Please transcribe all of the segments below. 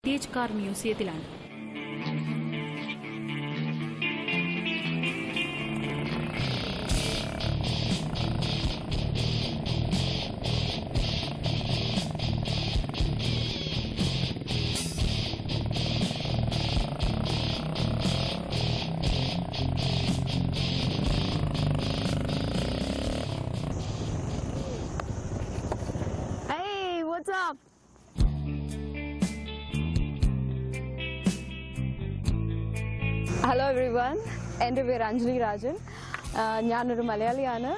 Vintage car മ്യൂസിയത്തിലാണ് Hey, what's up? Hello every എന്റെ പേര് അഞ്ജലി രാജൻ. ഞാനൊരു മലയാളിയാണ്.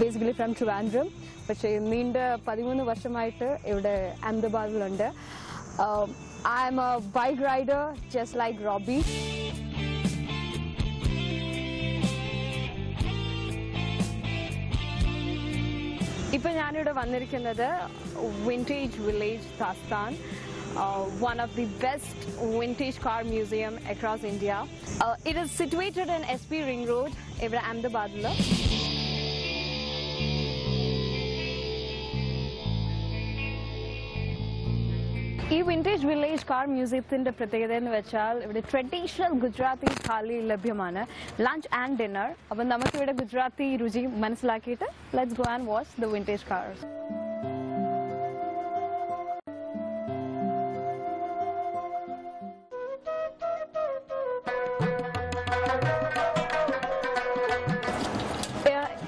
ബേസിക്കലി ഫ്രം ട്രിവാൻഡ്രം പക്ഷേ നീണ്ട പതിമൂന്ന് വർഷമായിട്ട് ഇവിടെ അഹമ്മദാബാദിലുണ്ട്. I am a bike rider just like Robbie ഇപ്പം ഞാനിവിടെ വന്നിരിക്കുന്നത് vintage village Dastan one of the best vintage car museum across India it is situated in S P ring road ഇവിടെ അഹമ്മദാബാദിൽ ഈ വിന്റേജ് വില്ലേജ് കാർ മ്യൂസിയത്തിന്റെ പ്രത്യേകത എന്ന് വെച്ചാൽ ഇവിടെ ട്രഡീഷണൽ ഗുജറാത്തി ഥാലി ലഭ്യമാണ്. ലഞ്ച് ആൻഡ് ഡിന്നർ അപ്പം നമുക്കിവിടെ ഗുജറാത്തി രുചി മനസ്സിലാക്കിയിട്ട് let's go and watch the vintage cars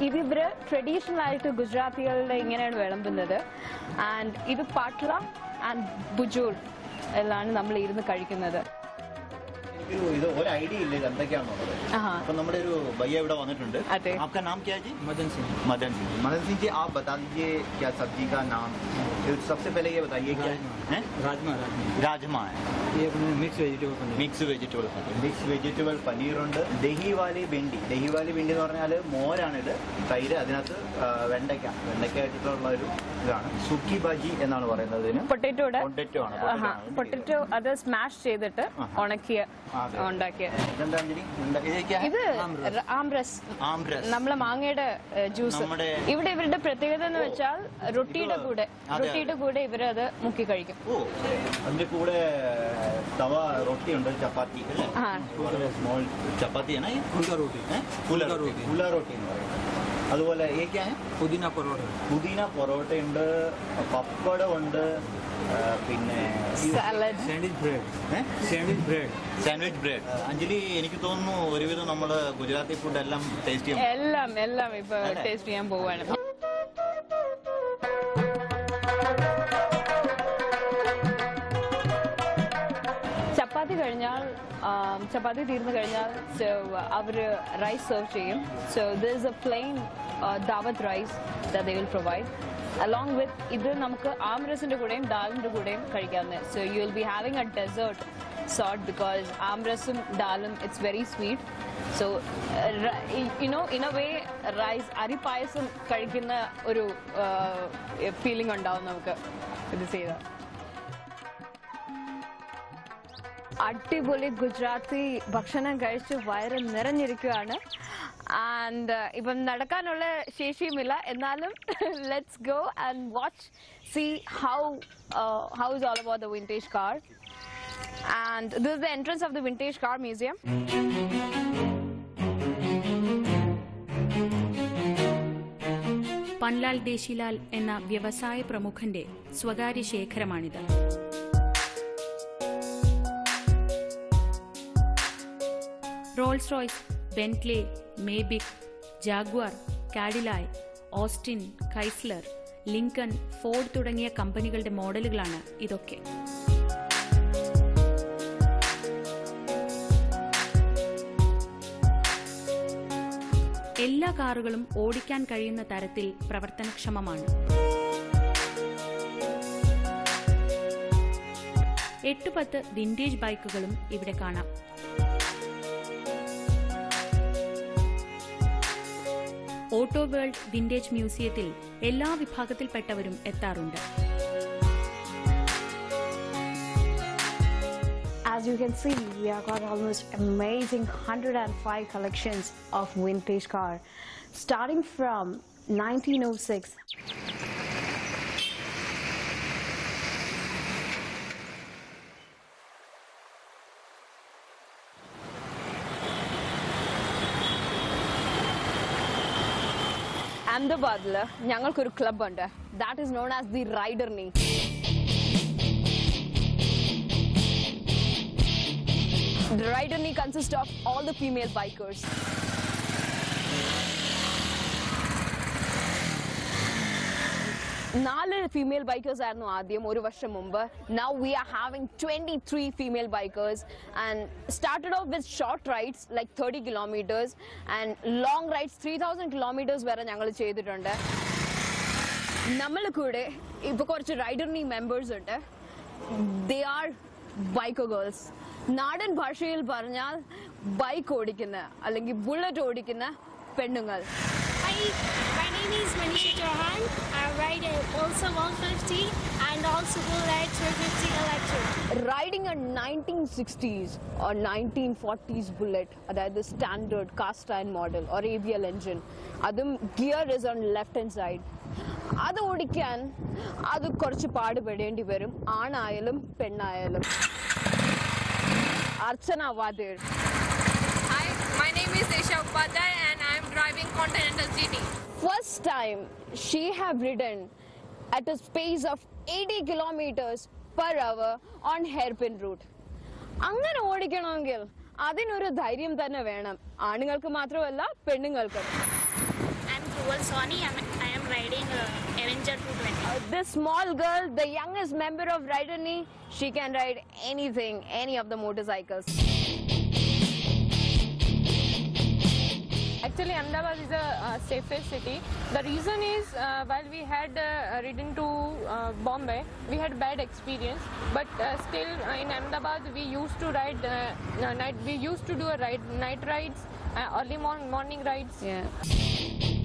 ഇത് ഇവര് ട്രഡീഷണൽ ആയിട്ട് ഗുജറാത്തികളുടെ ഇങ്ങനെയാണ് വിളമ്പുന്നത് ആൻഡ് ഇത് പാട്ല ആൻഡ് ബുജൂർ എല്ലാമാണ് നമ്മൾ ഇരുന്ന് കഴിക്കുന്നത് ഒരു ഇത് ഒരു ഐഡിയ ഇല്ല ഇത് എന്തൊക്കെയാണെന്നുള്ളത് ആഹാ. അപ്പൊ നമ്മുടെ ഒരു ഭയ്യ ഇവിടെ വന്നിട്ടുണ്ട് അതെ. आपका नाम क्या है जी मदन सिंह मदन सिंह मदन सिंह जी आप बता दीजिए क्या सब्जी का नाम ये सबसे पहले ये बताइए क्या है राजमा राजमा राजमा है mix vegetable mix vegetable paneer mix vegetable പനീറുണ്ട് ദഹിവാലി വെണ്ടി ദഹിവാലി വെണ്ടി എന്ന് പറഞ്ഞാൽ മോരാണിത്. തൈര് അതിനകത്ത് വെണ്ടയ്ക്ക. വെണ്ടയ്ക്ക ആയിട്ടുള്ള ഒരു ഇതാണ്. സുക്കി ബജി എന്നാണ് പറയുന്നത് പൊട്ടറ്റോ പൊട്ടറ്റോ ആണ് പൊട്ടറ്റോ അത് സ്മാഷ് ചെയ്തിട്ട് ഉണക്കിയ ഉണ്ടാക്കിയ. ഇത് ആംബ്രസ് നമ്മളെ മാങ്ങയുടെ ജ്യൂസ് ഇവിടെ ഇവരുടെ പ്രത്യേകത എന്ന് വെച്ചാൽ റൊട്ടിയുടെ കൂടെ റൊട്ടിയുടെ കൂടെ ഇവരത് മുക്കി കഴിക്കും. അതിന്റെ കൂടെ തവ റൊട്ടി ഉണ്ട് ചപ്പാത്തി അല്ലേ ആ. സ്മോൾ ചപ്പാത്തി ആണ് फुल्का रोटी കുല फुल्का റൊട്ടി रोटी കുല റൊട്ടി എന്ന് പറയും അതുപോലെ ഏക്കാണ് पुदीना परोठा പുതിന പൊറോട്ടയുണ്ട് പപ്പടം ഉണ്ട് ആ, പിന്നെ സാലഡ് सैंडविच ब्रेड ഏ? Sandwich bread sandwich bread Anjali എനിക്ക് തോന്നുന്നു ഒരുവിധം നമ്മള് ഗുജറാത്തി ഫുഡ് എല്ലാം ടേസ്റ്റ് ചെയ്യും എല്ലാം എല്ലാം ഇപ്പൊ അതെ. ടേസ്റ്റ് ചെയ്യാൻ പോവാണ് ചപ്പാത്തി തീർന്നു കഴിഞ്ഞാൽ സോ അവർ റൈസ് സെർവ് ചെയ്യും. So this a plain Dawat rice they will provide along with ഇത് നമുക്ക് ആംറസിന്റെ കൂടെയും ദാലിന്റെ കൂടെയും കഴിക്കാവുന്ന. So you will be having a dessert sort because amrasum ദാലും it's very sweet so you know in a way rice a അരി പായസം കഴിക്കുന്ന ഒരു feeling ഉണ്ടാവും നമുക്ക് ഇത് ചെയ്താൽ. അടിപൊളി ഗുജറാത്തി ഭക്ഷണം കഴിച്ച് വയറ് നിറഞ്ഞിരിക്കുകയാണ്. ആൻഡ് ഇപ്പം നടക്കാനുള്ള ശേഷിയുമില്ല. എന്നാലും let's go and watch see how how is all about the vintage car and this is the entrance of the vintage car museum Panlal Deshilal എന്ന വ്യവസായ പ്രമുഖന്റെ സ്വകാര്യ ശേഖരമാണിത്. Rolls Royce Bentley Maybach Jaguar Cadillac Austin Chrysler Lincoln Ford തുടങ്ങിയ കമ്പനികളുടെ മോഡലുകളാണ് ഇതൊക്കെ. എല്ലാ കാറുകളും ഓടിക്കാൻ കഴിയുന്ന തരത്തിൽ പ്രവർത്തനക്ഷമമാണ്. എട്ട് പത്ത് വിന്റേജ് ബൈക്കുകളും ഇവിടെ കാണാം. ഓട്ടോ വേൾഡ് വിന്റേജ് മ്യൂസിയത്തിൽ എല്ലാ വിഭാഗത്തിൽപ്പെട്ടവരും എത്താറുണ്ട് As you can see, we have got almost amazing 105 collections of vintage car, starting from 1906. അഹമ്മദാബാദിൽ ഞങ്ങൾക്കൊരു ക്ലബ് ഉണ്ട് that is known as the Riderni The Riderni consists of all the female bikers. നാല് female bikers ആയിരുന്നു ആദ്യം ഒരു വർഷം മുമ്പ്. Now we are having twenty three female bikers and started off with short rides like thirty kilometres and long rides three thousand kilometres വരെ ഞങ്ങൾ ചെയ്തിട്ടുണ്ട്. നമ്മൾ കൂടെ ഇപ്പൊ കുറച്ച് റൈഡർനി മെമ്പേഴ്സ് ഉണ്ട്. ദേ ആർ ബൈക്ക് ഗേൾസ് നാടൻ ഭാഷയിൽ പറഞ്ഞാൽ ബൈക്ക് ഓടിക്കുന്ന അല്ലെങ്കിൽ ബുള്ളറ്റ് ഓടിക്കുന്ന പെണ്ണുങ്ങൾ. Hi, my name is Manisha Chauhan. I ride a also 150 and also Bullet 350 electric. Riding a nineteen sixties or nineteen forties Bullet അതായത് standard cast iron model or a B L engine അതും gear is on left hand side അത് ഓടിക്കാൻ അത് കുറച്ച് പാടുപെടേണ്ടി വരും ആണായാലും പെണ്ണായാലും Archana വാദേർ Hi, my name is Isha driving Continental GT. First time she have ridden at a pace of 80 kilometers per hour on hairpin route. അങ്ങനെ ഓടിക്കണമെങ്കിൽ അതിനൊരു ധൈര്യം തന്നെ വേണം ആണുങ്ങൾക്ക് മാത്രമല്ല പെണ്ണുങ്ങൾക്കും I'm Dhuval Soni. I'm, I am riding uh, Avenger 220. this small girl, the youngest member of Rideni, she can ride anything, any of the motorcycles. Actually, Ahmedabad is uh, safest city. The reason is uh, while we had uh, ridden to uh, Bombay, we had bad experience. But still, in Ahmedabad, we used to ride night. We used to do a ride, night rides, early morning morning rides. Yeah.